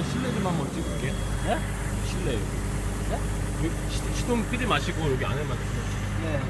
일단 실내 좀 한번 찍을게. 예? 네? 실내 여기. 예? 네? 여기 시- 시동 끄지 마시고 여기 안에만. 네.